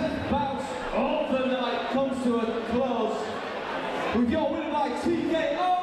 10th bout of the night comes to a close with your winner by TKO.